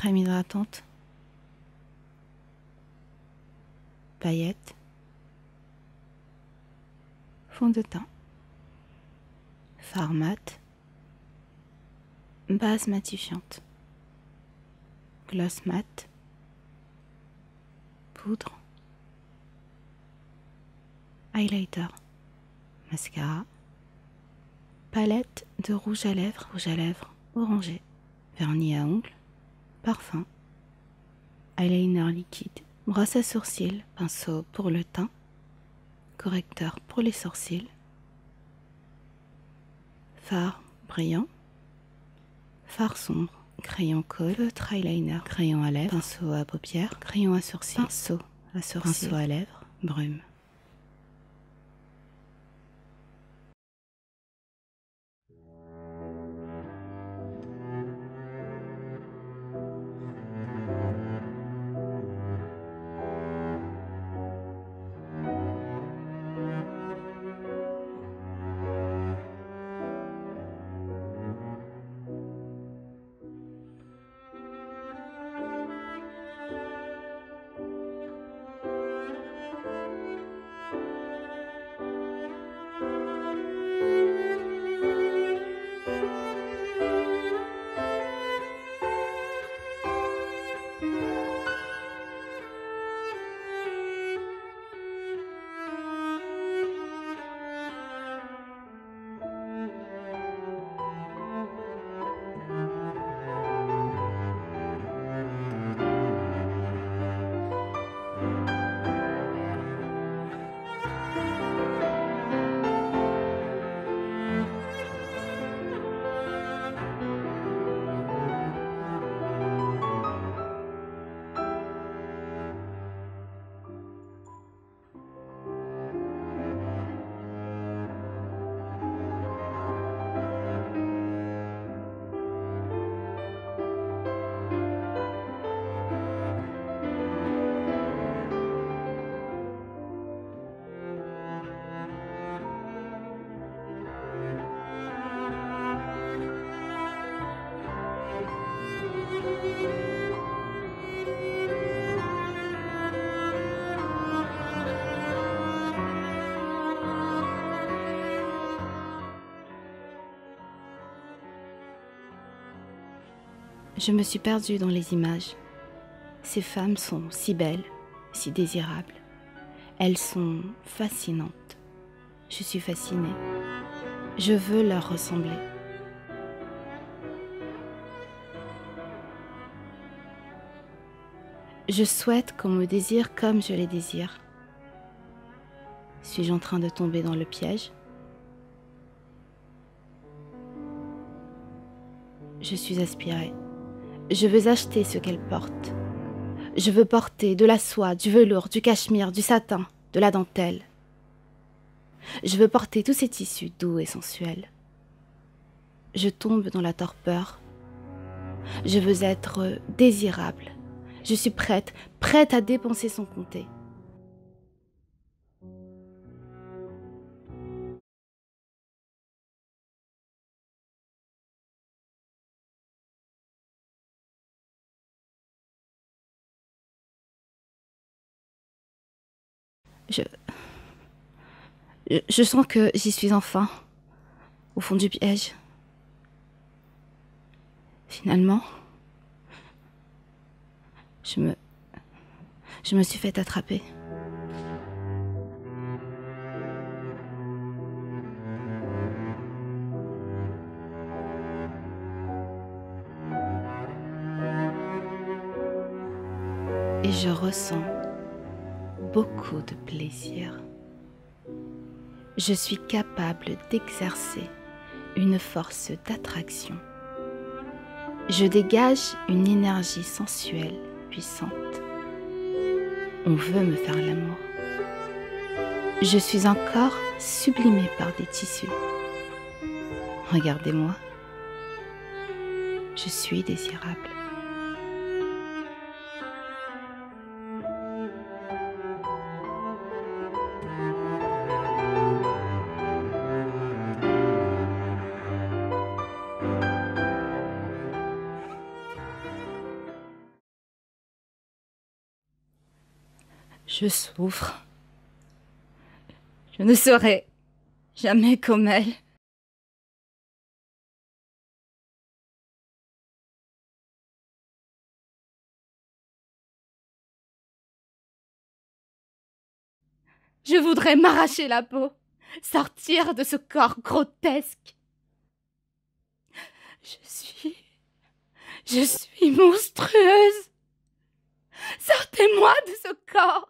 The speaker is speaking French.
crème hydratante, paillettes, fond de teint, fard mat, base matifiante, gloss mat, poudre, highlighter, mascara, palette de rouge à lèvres, rouge à lèvres orangé, vernis à ongles, parfum, eyeliner liquide, brosse à sourcils, pinceau pour le teint, correcteur pour les sourcils, fard brillant, fard sombre, crayon colle, feutre eyeliner, crayon à lèvres, pinceau à paupières, crayon à sourcils, pinceau à sourcils, pinceau à lèvres, brume. Je me suis perdue dans les images. Ces femmes sont si belles, si désirables. Elles sont fascinantes. Je suis fascinée. Je veux leur ressembler. Je souhaite qu'on me désire comme je les désire. Suis-je en train de tomber dans le piège? Je suis aspirée. Je veux acheter ce qu'elle porte. Je veux porter de la soie, du velours, du cachemire, du satin, de la dentelle. Je veux porter tous ces tissus doux et sensuels. Je tombe dans la torpeur. Je veux être désirable. Je suis prête, prête à dépenser sans compter. Je. Sens que j'y suis enfin, au fond du piège. Finalement, je me. Je me suis fait attraper. Et je ressens beaucoup de plaisir. Je suis capable d'exercer une force d'attraction. Je dégage une énergie sensuelle puissante. On veut me faire l'amour. Je suis encore sublimée par des tissus. Regardez-moi. Je suis désirable. Je souffre. Je ne serai jamais comme elle. Je voudrais m'arracher la peau, sortir de ce corps grotesque. Je suis. Je suis monstrueuse. Sortez-moi de ce corps.